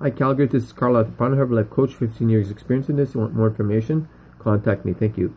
Hi, Calgary. This is Carla, at Life Coach, 15 years experience in this. You want more information? Contact me. Thank you.